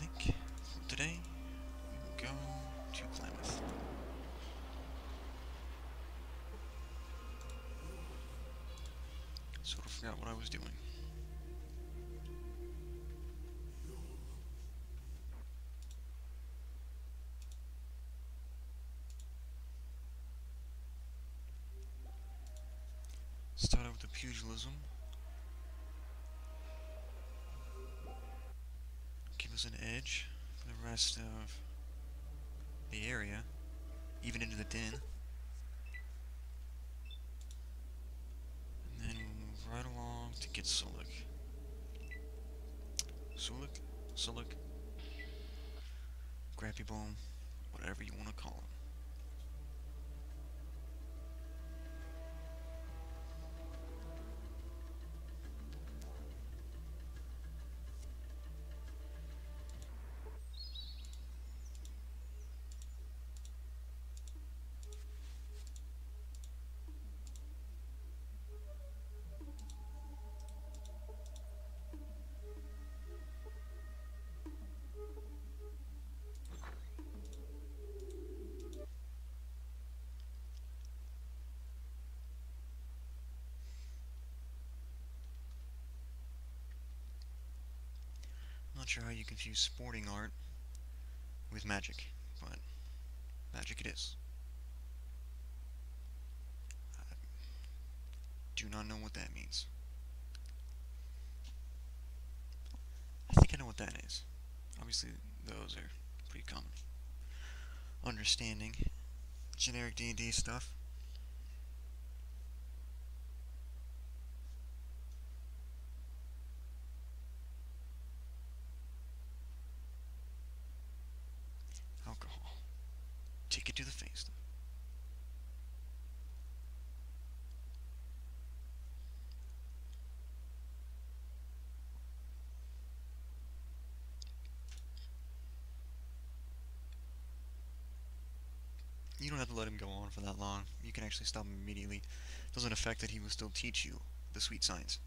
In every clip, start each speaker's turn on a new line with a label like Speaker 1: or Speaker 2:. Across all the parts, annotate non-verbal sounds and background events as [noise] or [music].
Speaker 1: think. So today, we will go to Klamath. Sort of forgot what I was doing. Start out with the pugilism. Us an edge for the rest of the area, even into the den. And then move right along to get Sulik. Sulik? Sulik? Grampy Bone? Whatever you want to call him. Sure how you confuse sporting art with magic, but magic it is. I do not know what that means. I think I know what that is. Obviously, those are pretty common. Understanding generic D&D stuff. To the face. You don't have to let him go on for that long. You can actually stop him immediately. Doesn't affect that he will still teach you the sweet science.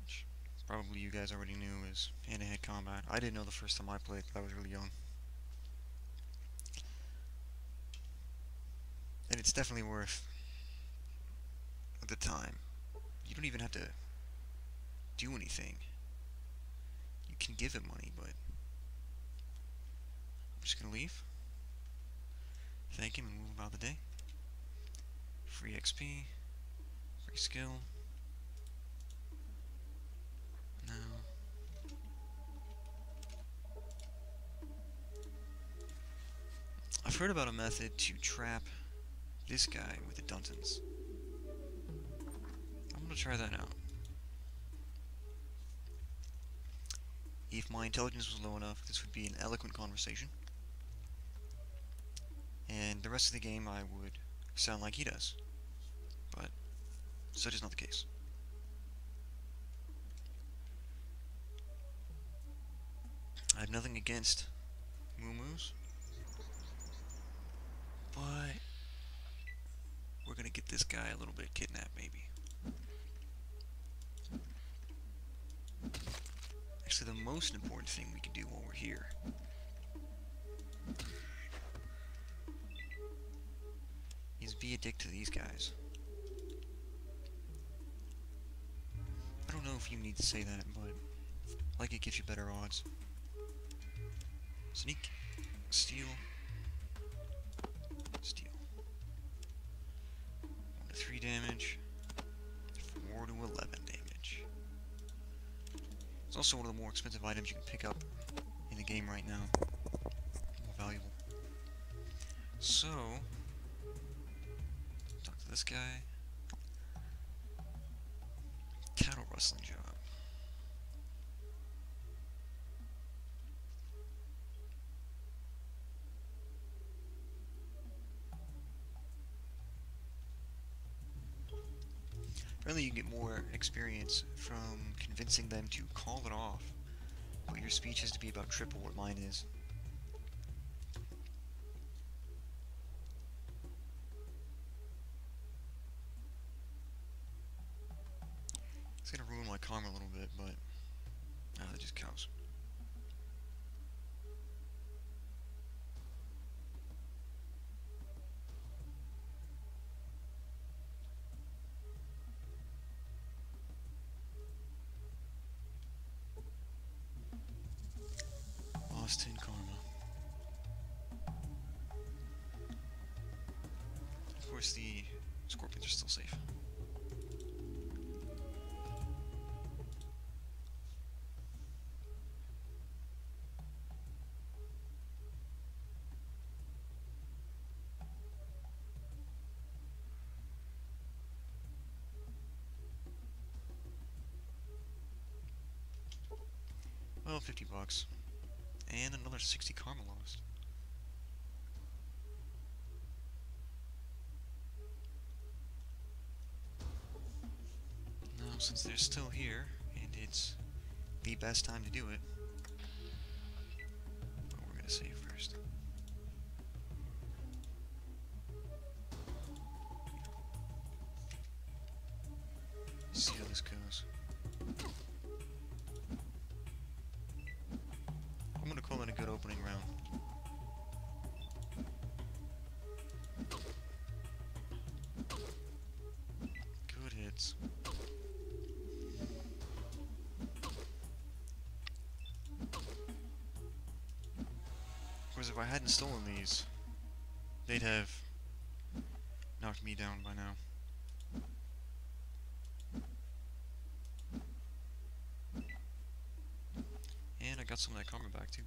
Speaker 1: Which probably you guys already knew is hand-to-hand combat. I didn't know the first time I played I was really young. And it's definitely worth the time. You don't even have to do anything. You can give him money, but I'm just gonna leave. Thank him and move about the day. Free XP, free skill. Now, I've heard about a method to trap this guy with the Duntons. I'm gonna try that out. If my intelligence was low enough, this would be an eloquent conversation. And the rest of the game I would sound like he does. But such is not the case. I have nothing against Moo-Moos. But we're gonna get this guy a little bit kidnapped maybe. Actually the most important thing we can do while we're here is be a dick to these guys. I don't know if you need to say that, but like it gives you better odds. Sneak, steal. Damage, four to eleven damage. It's also one of the more expensive items you can pick up in the game right now. More valuable. So, talk to this guy. Cattle rustling job. Apparently you get more experience from convincing them to call it off, but your speech has to be about triple what mine is. Course, the scorpions are still safe. Well, 50 bucks. And another 60 karma lost. Since they're still here, and it's the best time to do it, but we're gonna save first. See how this goes. Of course, if I hadn't stolen these, they'd have knocked me down by now. And I got some of that karma back too.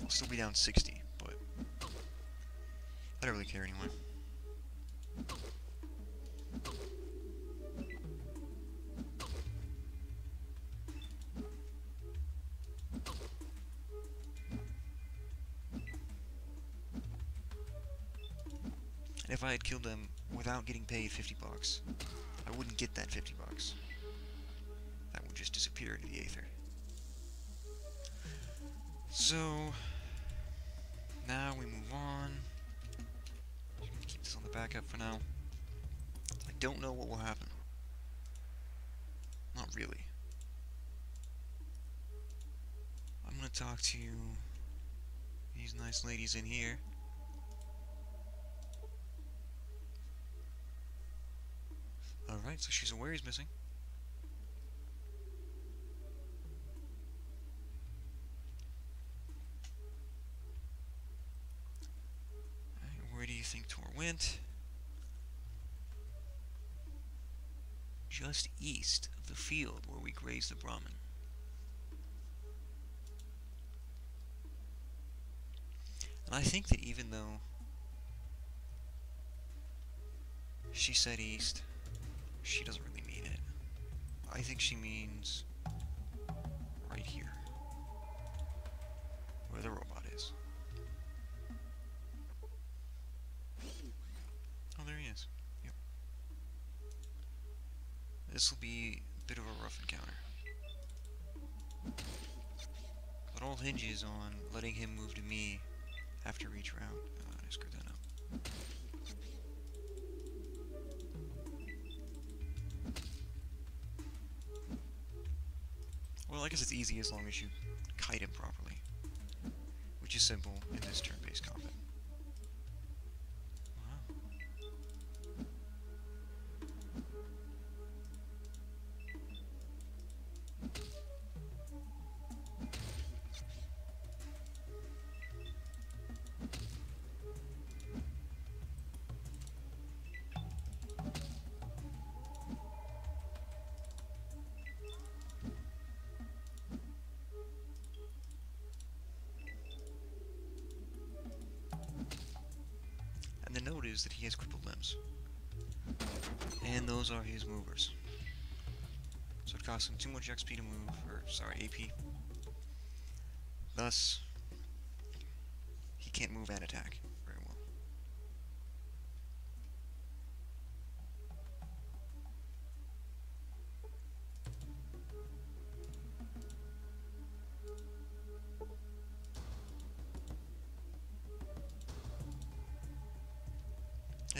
Speaker 1: I'll still be down 60, but I don't really care anyway. If I had killed them without getting paid 50 bucks, I wouldn't get that 50 bucks. That would just disappear into the aether. So, now we move on. Keep this on the backup for now. I don't know what will happen. Not really. I'm gonna talk to these nice ladies in here. So she's aware he's missing. Alright, where do you think Torr went? Just east of the field where we grazed the Brahmin. And I think that even though she said east, she doesn't really mean it. I think she means right here. Where the robot is. Oh, there he is. Yep. This will be a bit of a rough encounter. But all hinges on letting him move to me after each round. Oh, I screwed that up. Well, I guess it's easy as long as you kite him properly. Which is simple in this turn-based combat. Is that he has crippled limbs. And those are his movers. So it costs him too much XP to move, or sorry, AP. Thus, he can't move and attack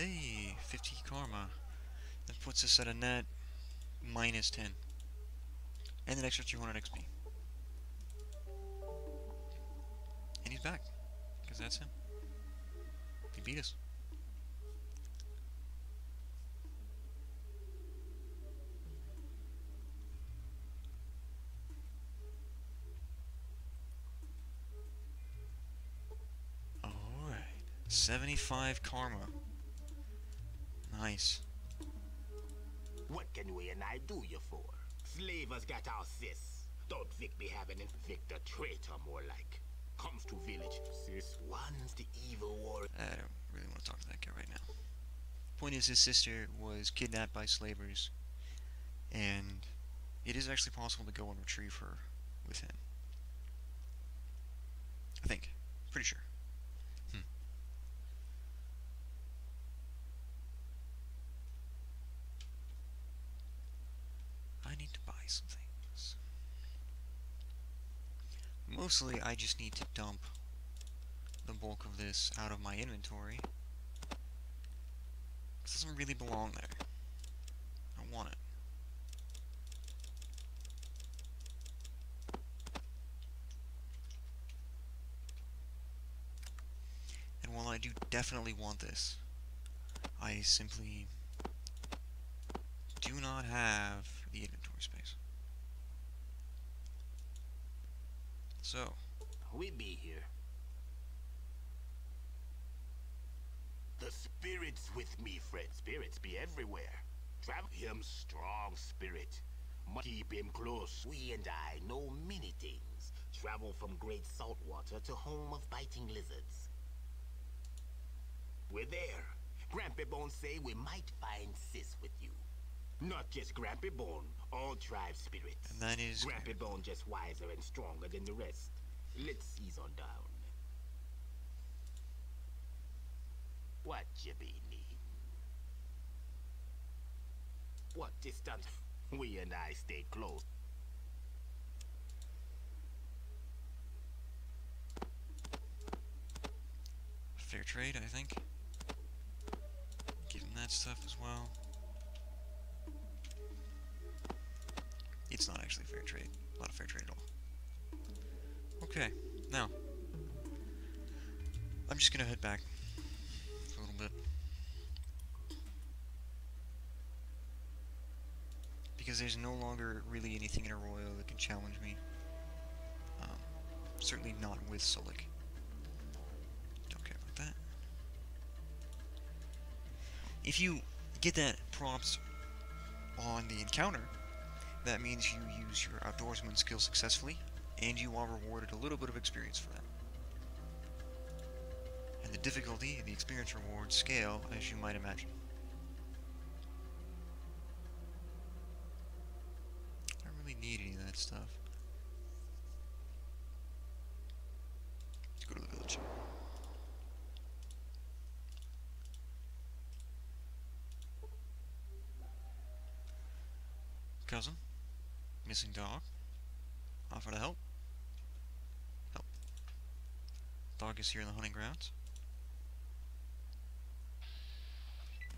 Speaker 1: Hey, 50 karma. That puts us at a net minus 10. And an extra 200 XP. And he's back. Because that's him. He beat us. Oh, 75 karma. Nice.
Speaker 2: What can we and I do you for? Slavers got our sis. Don't Vic be having it. Vic the traitor more like. Comes to village. Sis one's the evil war.
Speaker 1: I don't really want to talk to that guy right now. Point is, his sister was kidnapped by slavers, and it is actually possible to go and retrieve her with him. I think. Pretty sure. Hmm. I need to buy some things. Mostly, I just need to dump the bulk of this out of my inventory. It doesn't really belong there. I want it. And while I do definitely want this, I simply do not have the inventory space. So,
Speaker 2: We be here. The spirits with me, Fred. Spirits be everywhere. Travel him strong spirit. Keep him close. We and I know many things. Travel from great saltwater to home of biting lizards. We're there. Grampy Bone say we might find sis with you. Not just Grampy Bone, all tribe spirits.
Speaker 1: and that is
Speaker 2: Grampy Bone just wiser and stronger than the rest. Let's ease on down. What you be needing? What distance? [laughs] We and I stay close.
Speaker 1: fair trade, I think. Getting that stuff as well. It's not actually fair trade. Not a fair trade at all. Okay, now. I'm just gonna head back for a little bit. Because there's no longer really anything in Arroyo that can challenge me. Um, certainly not with Sulik. Don't care about that. If you get that prompt on the encounter, that means you use your outdoorsman skill successfully, and you are rewarded a little bit of experience for that. And the difficulty and the experience rewards scale as you might imagine. I don't really need any of that stuff. Let's go to the village. Cousin? Missing dog? Offer to help? Help. Dog is here in the hunting grounds.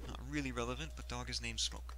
Speaker 1: Not really relevant, but dog is named Smoke.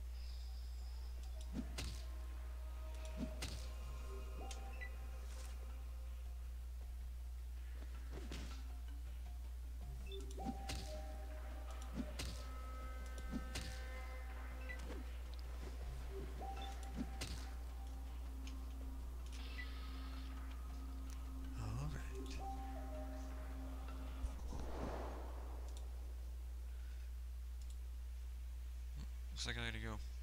Speaker 1: Looks like I gotta go.